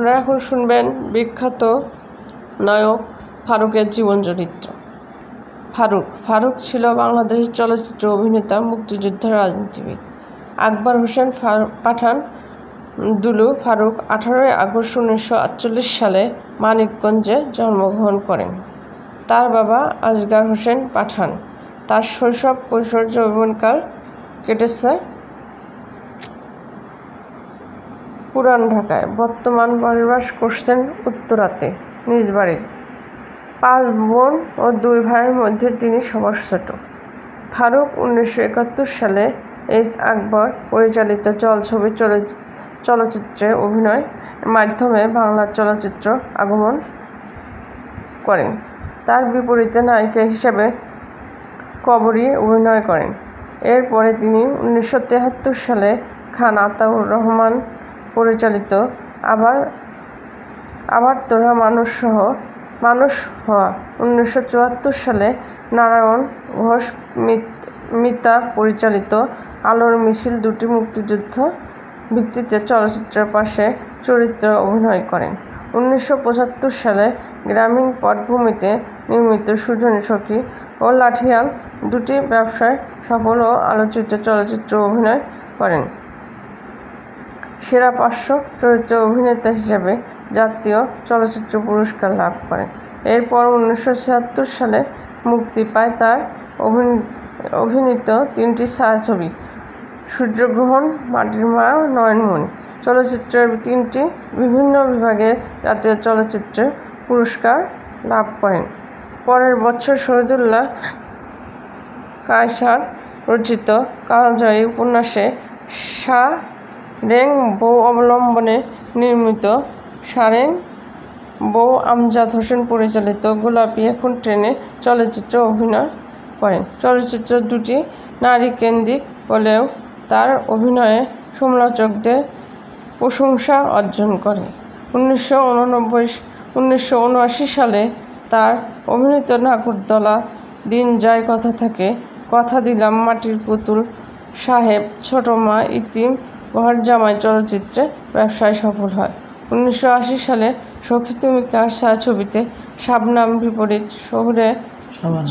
আপনারা এখন শুনবেন বিখ্যাত নায়ক ফারুকের জীবন চরিত্র। ফারুক ফারুক ছিল বাংলাদেশের চলচ্চিত্র অভিনেতা, মুক্তিযোদ্ধা, রাজনীতিবিদ। আকবর হোসেন পাঠান দুলু ফারুক আঠারোই আগস্ট উনিশশো আটচল্লিশ সালে মানিকগঞ্জে জন্মগ্রহণ করেন। তার বাবা আসগার হোসেন পাঠান। তার শৈশব কৈশোর যৌবনকাল কেটেছে পুরান ঢাকায় বর্তমান বসবাস করছেন উত্তরাতে নিজ বাড়ির পাঁচ বোন ও দুই ভাইয়ের মধ্যে তিনি সবার ছোট। ফারুক উনিশশো একাত্তর সালে এস আকবর পরিচালিত চলছবি চলে- চলচ্চিত্রে অভিনয় মাধ্যমে বাংলা চলচ্চিত্র আগমন করেন। তার বিপরীতে নায়িকা হিসেবে কবরী অভিনয় করেন। এরপরে তিনি উনিশশো সালে খান আতাউর রহমান পরিচালিত, আবার আবার তোরা মানুষ সহ, মানুষ হওয়া। উনিশশো চুয়াত্তর সালে নারায়ণ ঘোষ মিত- পরিচালিত আলোর মিছিল দুটি মুক্তিযুদ্ধ ভিত্তিতে চলচ্চিত্রের পাশে চরিত্রে অভিনয় করেন। উনিশশো পঁচাত্তর সালে গ্রামীণ পটভূমিতে নির্মিত সুজনী সখী ও লাঠিয়াল দুটি ব্যবসায় সফল ও আলোচিত চলচ্চিত্র অভিনয় করেন। সেরা পার্শ্ব চরিত্র অভিনেতা হিসেবে জাতীয় চলচ্চিত্র পুরস্কার লাভ করেন। এরপর উনিশশো ছিয়াত্তর সালে মুক্তি পায় তার অভিনী- অভিনীত তিনটি ছায়াছবি, সূর্যগ্রহণ, মাটির মা, নয়নমণি। চলচ্চিত্রের তিনটি বিভিন্ন বিভাগে জাতীয় চলচ্চিত্র পুরস্কার লাভ করেন। পরের বছর শহীদুল্লাহ কায়সার রচিত কালজয়ী উপন্যাসে শাহ রেং বউ অবলম্বনে নির্মিত সারেং বউ আমজাদ হোসেন পরিচালিত গোলাপি এখন ট্রেনে চলচ্চিত্রে অভিনয় করেন। চলচ্চিত্র দুটি নারী কেন্দ্রিক হলেও তার অভিনয়ে সমালোচকদের প্রশংসা অর্জন করে। উনিশশো উননব্বই উনিশশো উনআশি সালে তার অভিনীত নাকুরদলা দিন যায় কথা থাকে, কথা দিলাম মাটির পুতুল সাহেব, ছোট মা ইতিম ঘর জামাই চলচ্চিত্রে ব্যবসায় সফল হয়। উনিশশো আশি সালে সখী তুমি কার ছবিতে শাবনাম বিপরীত শহরে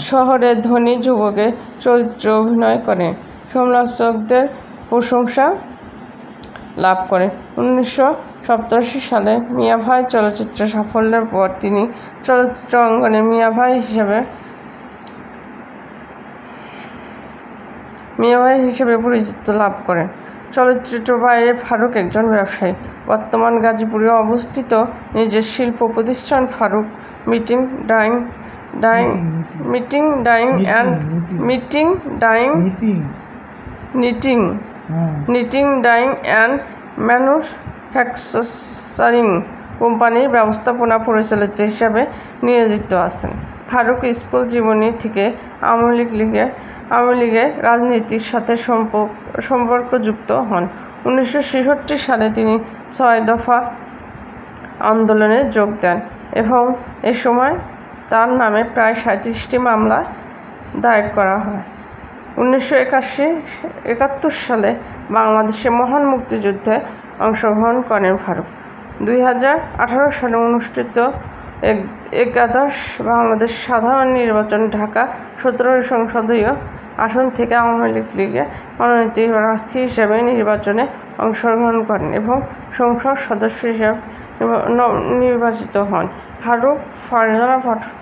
শহরে ধনী যুবকের চরিত্রে অভিনয় করেন সমালোচকদের প্রশংসা লাভ করেন উনিশশো সপ্তাশি সালে মিয়া ভাই চলচ্চিত্র সাফল্যের পর তিনি চলচ্চিত্র অঙ্গনে মিয়া ভাই হিসেবে মিয়া ভাই হিসেবে পরিচিত লাভ করেন। চলচ্চিত্র বাইরে ফারুক একজন ব্যবসায়ী। বর্তমান গাজীপুরে অবস্থিত নিজের শিল্প প্রতিষ্ঠান Faruk meeting dyeing dyeing meeting dyeing and meeting. Dyeing meeting. Knitting. হ্যাঁ। নিটিং ডাইং অ্যান্ড ম্যানুফ্যাকচারিং কোম্পানির ব্যবস্থাপনা পরিচালিত হিসাবে নিয়োজিত আছেন। ফারুক স্কুল জীবনী থেকে আওয়ামী লীগ লীগে আওয়ামী লীগের রাজনীতির সাথে সম্পর্ক, সম্পর্কযুক্ত হন। উনিশশো ছেষট্টি সালে তিনি ছয় দফা আন্দোলনে যোগ দেন এবং এ সময় তার নামে প্রায় সাঁত্রিশটি মামলা দায়ের করা হয়। উনিশশো একাশি, একাত্তর সালে বাংলাদেশে মহান মুক্তিযুদ্ধে অংশগ্রহণ করেন ফারুক। দুই হাজার আঠারো সালে অনুষ্ঠিত এক- একাদশ বাংলাদেশ সাধারণ নির্বাচন ঢাকা সতেরো সংসদীয় আসন থেকে আওয়ামী লীগ লীগে মনোনীত প্রার্থী হিসেবে নির্বাচনে অংশগ্রহণ করেন এবং সংসদ সদস্য হিসেবে নির্বাচিত হন। ফারুক ফারজানা পাঠান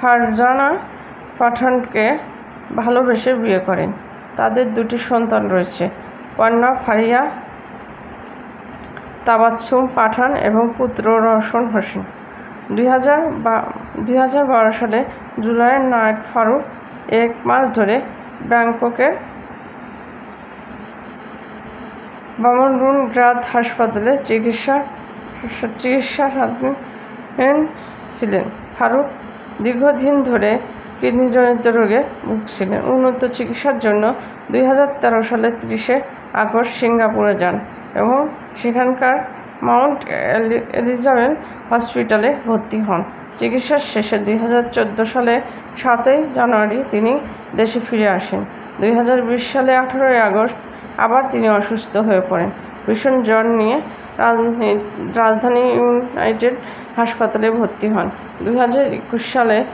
ফারজানা পাঠানকে ভালোবেসে বিয়ে করেন। তাদের দুটি সন্তান রয়েছে, কন্যা ফারিয়া তাবাচ্ছুম পাঠান এবং পুত্র রহসন হোসেন। দুই হাজার বা সালে জুলাইয়ের নায়ক ফারুক এক মাস ধরে ব্যাংককের বামনরুন গ্রাদ হাসপাতালে চিকিৎসা, চিকিৎসাধীন ছিলেন। ফারুক দীর্ঘদিন ধরে কিডনিজনিত রোগে ভুগছিলেন। উন্নত চিকিৎসার জন্য দুই হাজার তেরো সালে তিরিশে আগস্ট সিঙ্গাপুরে যান এবং সেখানকার মাউন্ট এলিজাবেথ হসপিটালে ভর্তি হন। চিকিৎসার শেষে দুই হাজার চোদ্দ সালে সাতই জানুয়ারি তিনি দেশে ফিরে আসেন। দুই হাজার বিশ সালে আঠারোই আগস্ট আবার তিনি অসুস্থ হয়ে পড়েন। ভীষণ জ্বর নিয়ে রাজধানী- ইউনাইটেড হাসপাতালে ভর্তি হন। দুই হাজার একুশ সালে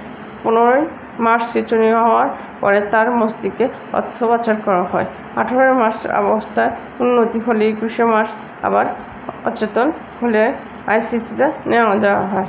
পনেরোই মার্চ চিত্রনী হওয়ার পরে তার মস্তিষ্কে অর্থ পাচার করা হয়। আঠারোই মার্চ অবস্থার উন্নতি হলে একুশে মার্চ আবার অচেতন হলে আইসিসিতে নেওয়া যাওয়া হয়।